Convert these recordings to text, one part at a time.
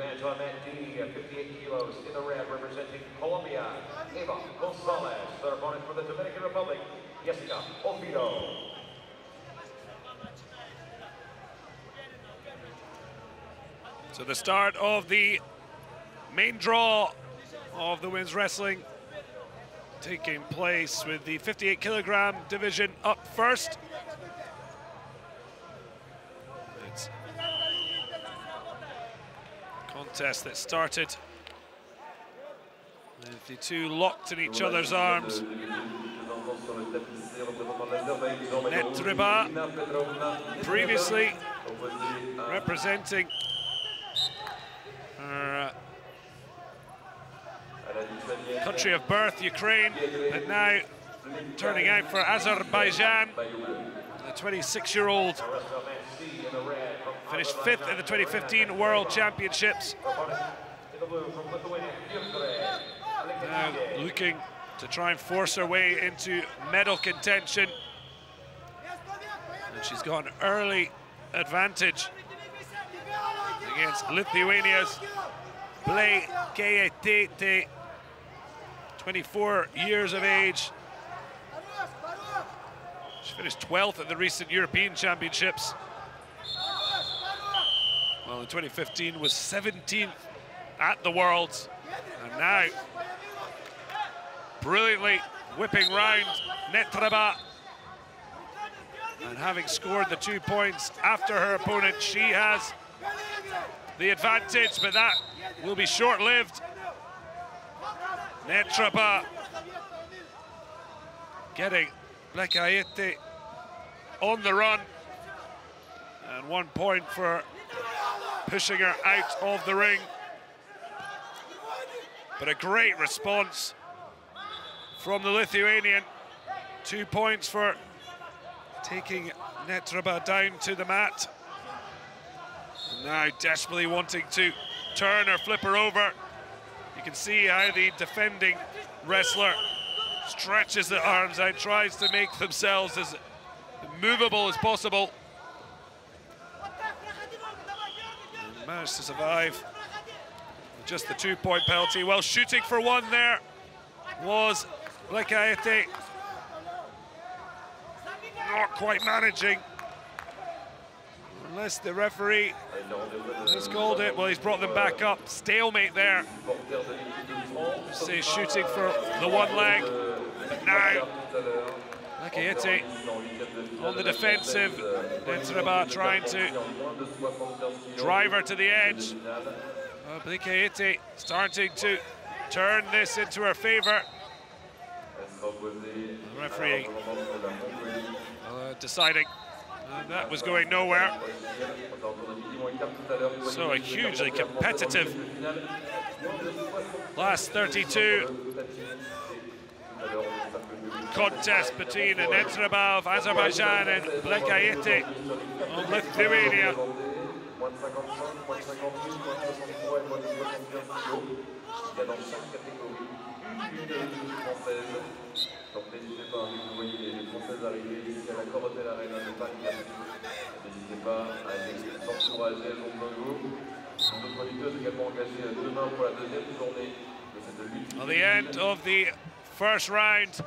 advance on that D, 58 kilos in the red, representing Colombia, Eva Gonzalez. Their opponent for the Dominican Republic, Jessica Oviedo. So the start of the main draw of the women's wrestling taking place with the 58 kilogram division up first. Contest that started with the two locked in each other's arms. Netreba, previously representing her uh, country of birth, Ukraine, and now turning out for Azerbaijan. The 26-year-old finished fifth in the 2015 World Championships. Now looking to try and force her way into medal contention. And she's got an early advantage against Lithuania's Blai Kajaitytė, 24 years of age. She finished 12th at the recent European Championships. Well, in 2015 was 17th at the Worlds. And now, brilliantly whipping round Netreba. And having scored the two points after her opponent, she has the advantage, but that will be short-lived. Netreba getting Blekaityte on the run. And one point for pushing her out of the ring. But a great response from the Lithuanian. Two points for taking Netreba down to the mat. Now desperately wanting to turn or flip her over. You can see how the defending wrestler stretches the arms out, tries to make themselves as movable as possible. Managed to survive just the two-point penalty. Well, shooting for one there was Blekaityte. Not quite managing. Unless the referee has called it. Well, he's brought them back up. Stalemate there. Say shooting for the one leg. But now, Blekaityte on the defensive. Netreba trying to drive her to the edge. Uh, starting to turn this into her favor. The referee uh, deciding uh, that was going nowhere. So a hugely competitive last 32 contest between Netreba of Azerbaijan and Blekaityte of Lithuania. N'hésitez. At the end of the first round,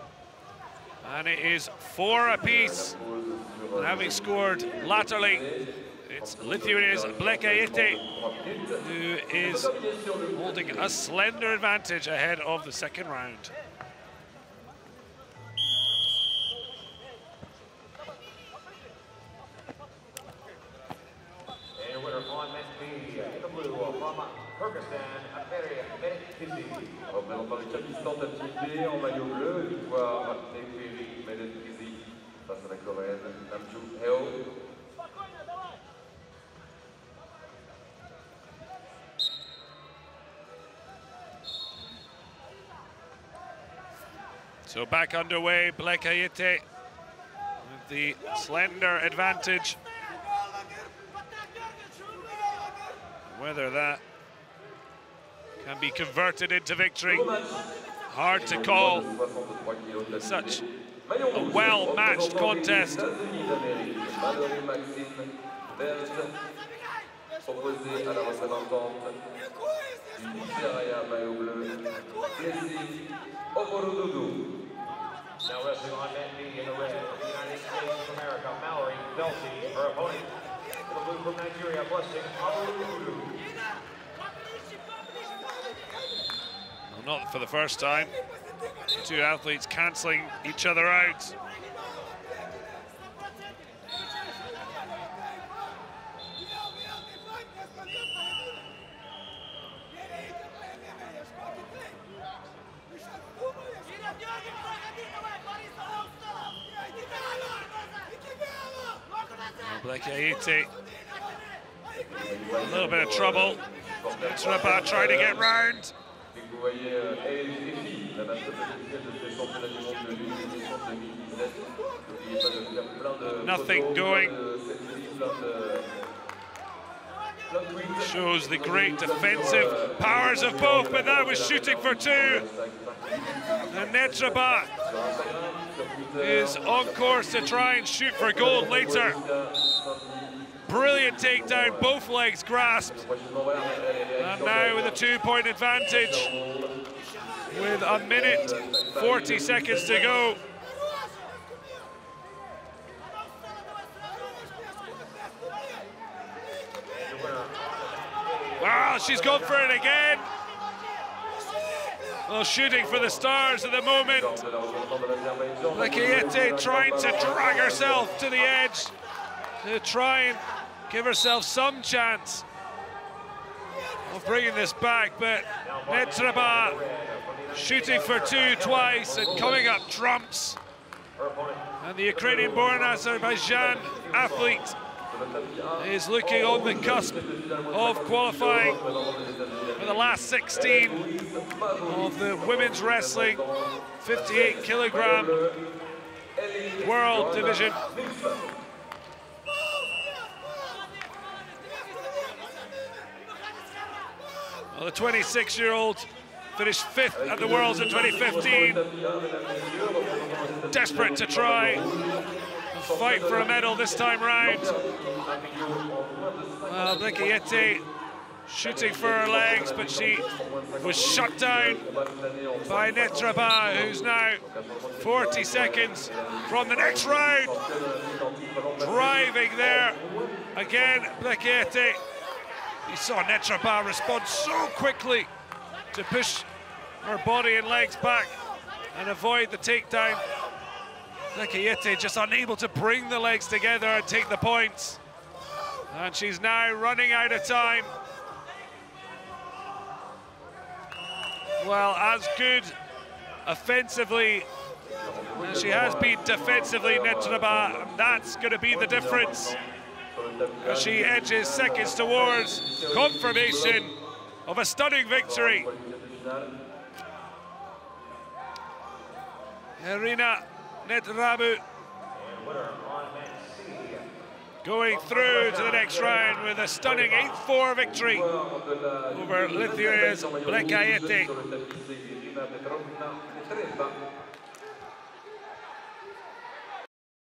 and it is four apiece. And having scored laterally, it's Lithuania's Blekaityte, who is holding a slender advantage ahead of the second round. And winner the blue from Kyrgyzstan. Représentant le Kyrgyzstan d'activité en maillot bleu, victoire d'Ekveri Medetkizi face à la Coréenne Namju Heo. So back underway, Blekaityte with the slender advantage. Whether that can be converted into victory. Hard to call such a well-matched contest. Now wrestling on in the red from the United States of America, Mallory Velte, her opponent. The blue from Nigeria, Blessing not for the first time. Two athletes cancelling each other out. Blake. A little bit of trouble. Netreba trying to get round. Et que vous voyez euh, et filles, la officielle de ce championnat du monde de l'Union 2017. N'oubliez pas de faire plein de Nothing photos, doing. plein de plein de- plein de tweets. Shows the great defensive powers of both, but that was shooting for two. And Netreba is on course to try and shoot for gold later. Brilliant takedown, both legs grasped. And now with a two-point advantage, with a minute 40 seconds to go. Wow, she's gone for it again. Well, shooting for the stars at the moment. Lakayete trying to drag herself to the edge to try and give herself some chance of bringing this back, but Netreba shooting for two twice and coming up trumps. And the Ukrainian-born Azerbaijan athlete is looking on the cusp of qualifying for the last 16 of the women's wrestling 58 kilogram world division. Well, the 26-year-old finished fifth at the Worlds in 2015. Desperate to try and fight for a medal this time round. Well, Blekaityte shooting for her legs, but she was shut down by Netreba, who's now 40 seconds from the next round. Driving there again, Blekaityte. You saw Netreba respond so quickly to push her body and legs back and avoid the takedown. Blekaityte just unable to bring the legs together and take the points. And she's now running out of time. Well, as good offensively as she has been defensively, Netreba, and that's going to be the difference as she edges seconds towards confirmation of a stunning victory. Irina Netreba going through to the next round with a stunning 8-4 victory over Lithuania's Blekaityte.